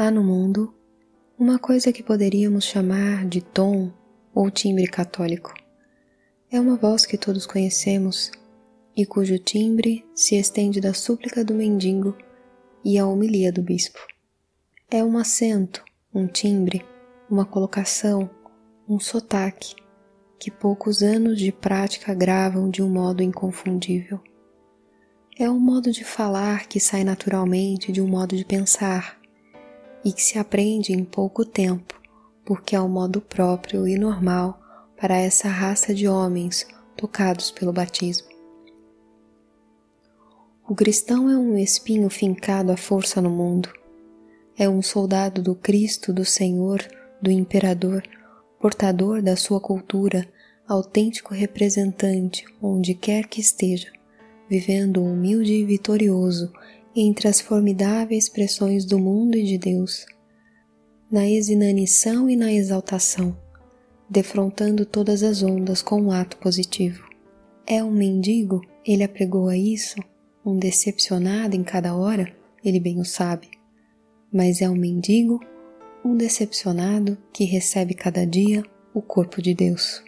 Há no mundo uma coisa que poderíamos chamar de tom ou timbre católico. É uma voz que todos conhecemos e cujo timbre se estende da súplica do mendigo e à homilia do bispo. É um acento, um timbre, uma colocação, um sotaque que poucos anos de prática gravam de um modo inconfundível. É um modo de falar que sai naturalmente de um modo de pensar e que se aprende em pouco tempo, porque é um modo próprio e normal para essa raça de homens tocados pelo batismo. O cristão é um espinho fincado à força no mundo. É um soldado do Cristo, do Senhor, do Imperador, portador da sua cultura, autêntico representante onde quer que esteja, vivendo humilde e vitorioso entre as formidáveis pressões do mundo e de Deus, na exinanição e na exaltação, defrontando todas as ondas com um ato positivo. É um mendigo, ele apregou a isso, um decepcionado em cada hora, ele bem o sabe, mas é um mendigo, um decepcionado que recebe cada dia o corpo de Deus.